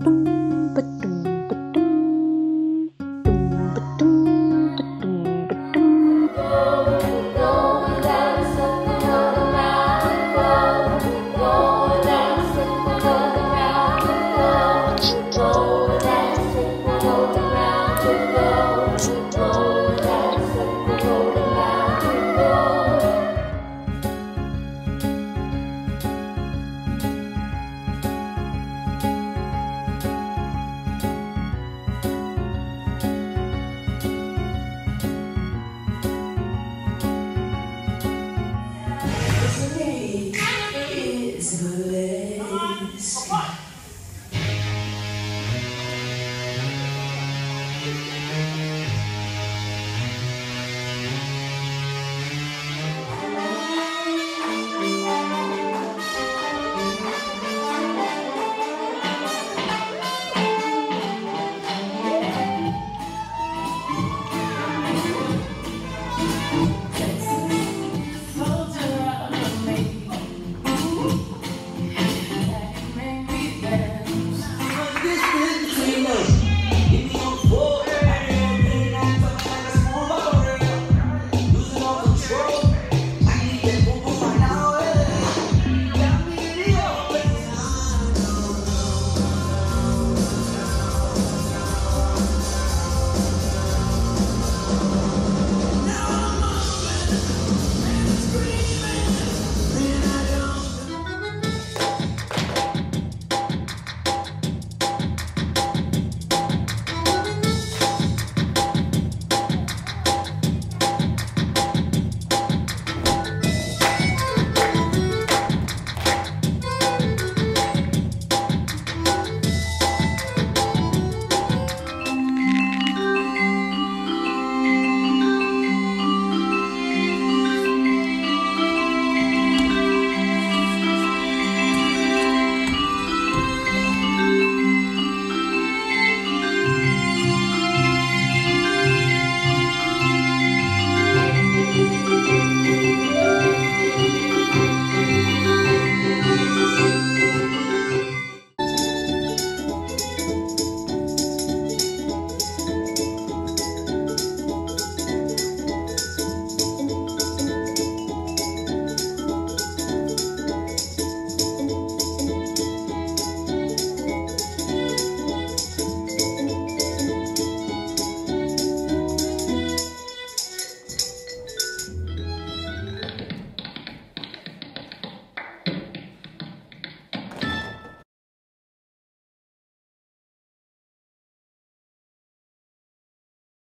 咚。